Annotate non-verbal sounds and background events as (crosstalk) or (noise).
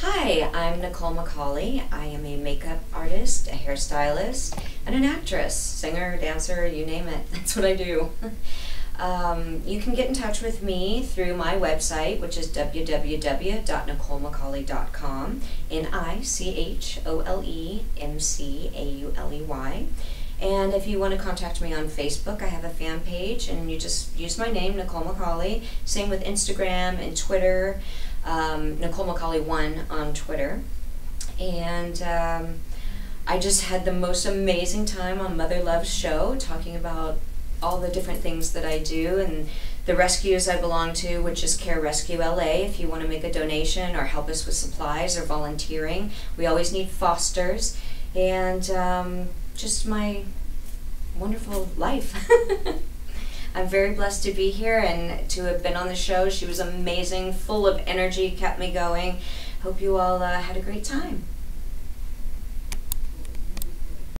Hi, I'm Nichole McAuley. I am a makeup artist, a hairstylist, and an actress, singer, dancer, you name it. (laughs) That's what I do. (laughs) Um, you can get in touch with me through my website, which is www.nicholemcauley.com. N I C H O L E M C A U L E Y. And if you want to contact me on Facebook, I have a fan page, and you just use my name, Nichole McAuley. Same with Instagram and Twitter, um, Nichole McAuley1 on Twitter. And um, I just had the most amazing time on Mother Love's show talking about all the different things that I do and the rescues I belong to, which is Care Rescue LA. If you want to make a donation or help us with supplies or volunteering, we always need fosters. And um, just my wonderful life. (laughs) I'm very blessed to be here and to have been on the show. She was amazing, full of energy, kept me going. Hope you all uh, had a great time.